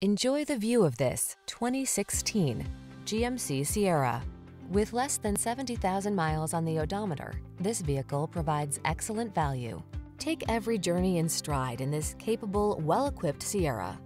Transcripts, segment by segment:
Enjoy the view of this 2016 GMC Sierra. With less than 70,000 miles on the odometer, this vehicle provides excellent value. Take every journey in stride in this capable, well-equipped Sierra.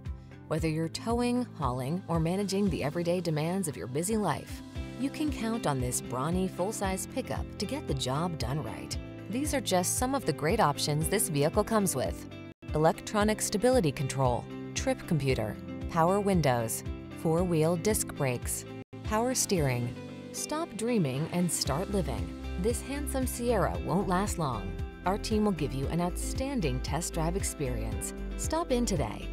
Whether you're towing, hauling, or managing the everyday demands of your busy life, you can count on this brawny, full-size pickup to get the job done right. These are just some of the great options this vehicle comes with. Electronic stability control, trip computer, power windows, four-wheel disc brakes, power steering. Stop dreaming and start living. This handsome Sierra won't last long. Our team will give you an outstanding test drive experience. Stop in today.